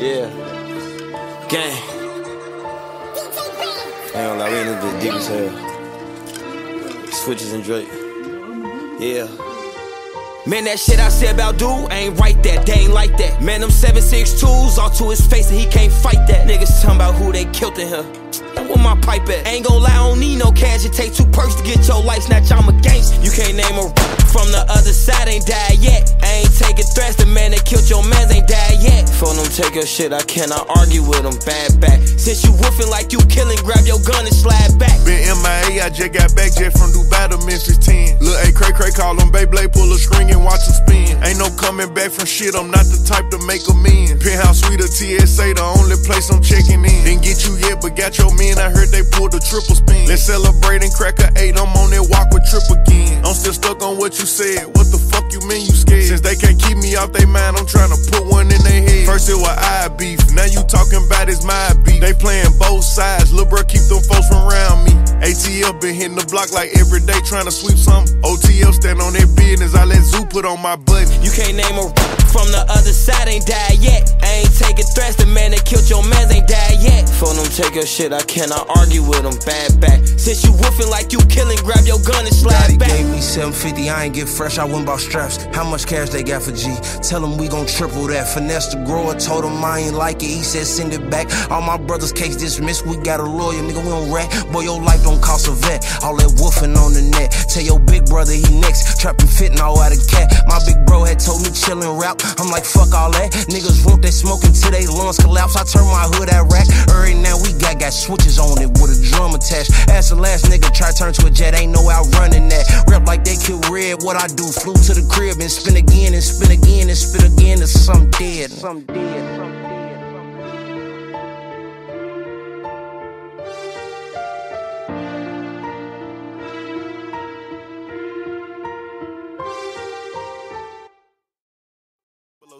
Yeah. Gang. Ain't gonna lie, we in this bit deep as hell. Switches and Dracs. Yeah. Man, that shit I said about dude ain't right that, they ain't like that. Man, them 762s all to his face and he can't fight that. Niggas talking about who they killed in here. Where my pipe at? Ain't gon' lie, I don't need no cash. It take two Percs to get your life snatch. I'm a gangster. You can't name a from the other side, ain't died yet. I ain't taking take your shit, I cannot argue with them. Bad back. Since you woofing like you killing, grab your gun and slide back. Been MIA, I just got back jet from Dubai to Memphis Tenn'. Lil' A cray cray call him Beyblade, pull a string and watch him spin. Ain't no coming back from shit, I'm not the type to make a in. Penthouse suite of TSA, the only place I'm checking in. Didn't get you yet, but got your men, I heard they pulled a triple spin. Let's celebrate and crack a eight, off they mind, I'm trying to put one in their head. First it was I beef, now you talking about it's my beef. They playing both sides, lil' bro keep them folks from around me. ATL been hitting the block like every day trying to sweep something. OTL stand on their business, I let Zoo put on my butt. You can't name a from the other side, ain't died yet. I ain't taking threats, the man that killed your mans ain't died yet. Phone them take your shit, I cannot argue with them. Bad back. Since you woofing like you killing, grab your gun and slide back. Gave 750, I ain't get fresh, I went bought straps. How much cash they got for G? Tell them we gon' triple that. Finesse the grower, told him I ain't like it, he said send it back. All my brothers' case dismissed, we got a lawyer, nigga, we don't rat. Boy, your life don't cost a vet. All that woofing on the net. Tell your big brother he next, trapping fitting all out of cat. My big bro had told me chillin' rap. I'm like, fuck all that. Niggas want that smoking till they lungs collapse. I turn my hood at rack. Right now we got got switches on it attached. Ask the last nigga try turn to a jet, ain't no outrunning that. Rep like they kill red. What I do? Flew to the crib and spin again and spin again and spin again to some dead. Some dead.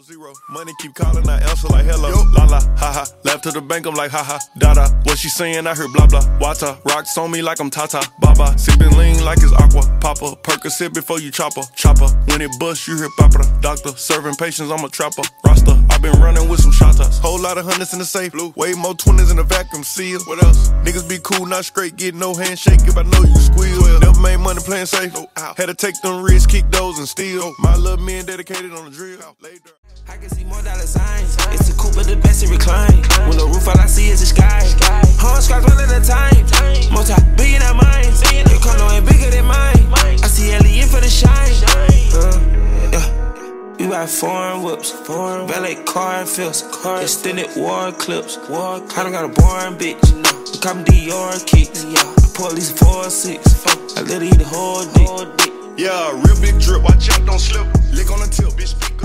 Zero. Money keep calling, I answer like hello. La la, ha ha. Left to the bank, I'm like ha ha. Da da. What she saying, I heard blah blah. Wata. Rocks on me like I'm Tata. Baba. Sipping lean like it's aqua. Papa. Percocet before you chopper. Chopper. When it bust, you hear papa. Doctor. Serving patients, I'm a trapper. Roster. i been running with some shotters. Whole lot of hundreds in the safe. Blue. Way more twenties in the vacuum seal. What else? Niggas be cool, not straight. Get no handshake if I know you squeal. Never made money playing safe. Oh, Had to take them risks, kick those and steal. Oh. My little men dedicated on the drill. Down. I can see more dollar signs. It's a coupe, but the best in recline. When the roof, all I see is the sky. Horn scratch one at a time. Multi billion at mine. Your condo ain't bigger than mine. I see Ellie in for the shine. Uh, yeah. We buy foreign whips, foreign valet car and fills, extended war clips. I done got a boring bitch. Call me Dior kicks. I pour at least four six. I let her eat the whole dick. Yeah, real big drip. Watch out, don't slip. Lick on the tip, bitch.